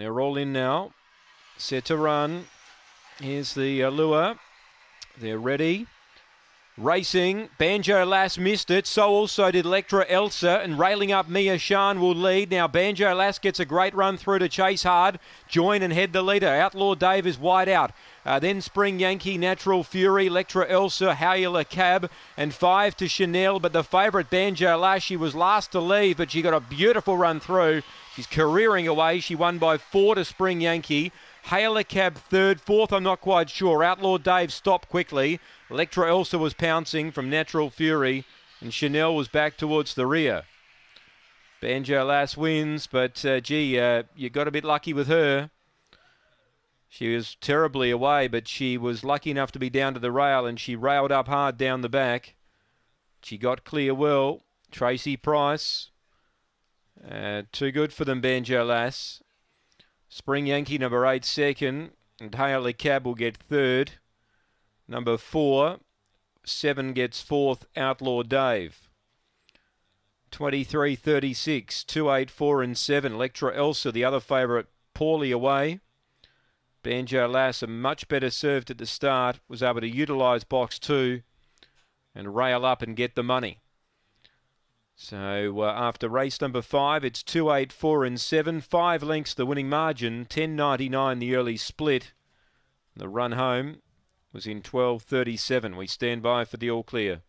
They're all in now. Set to run. Here's the uh, lure. They're ready. Racing, Banjo Lass missed it, so also did Electra Elsa, and railing up Mia Shan will lead. Now Banjo Lass gets a great run through to chase hard, join and head the leader. Outlaw Dave is wide out. Uh, then Spring Yankee, Natural Fury, Electra Elsa, Howler Cab, and five to Chanel. But the favourite Banjo Lass, she was last to leave, but she got a beautiful run through. She's careering away. She won by four to Spring Yankee. Haler Cab third, fourth, I'm not quite sure. Outlaw Dave stopped quickly. Electra Elsa was pouncing from Natural Fury, and Chanel was back towards the rear. Banjo Lass wins, but uh, gee, uh, you got a bit lucky with her. She was terribly away, but she was lucky enough to be down to the rail, and she railed up hard down the back. She got clear well. Tracy Price, uh, too good for them, Banjo Lass. Spring Yankee number eight second, and Haley Cab will get third. Number four, seven gets fourth. Outlaw Dave. 23 36, 2 8 4 and 7. Electra Elsa, the other favourite, poorly away. Banjo Lass, a much better served at the start, was able to utilise box two and rail up and get the money. So uh, after race number five, it's two, eight, four, and seven. Five lengths the winning margin. Ten ninety nine the early split. The run home was in twelve thirty seven. We stand by for the all clear.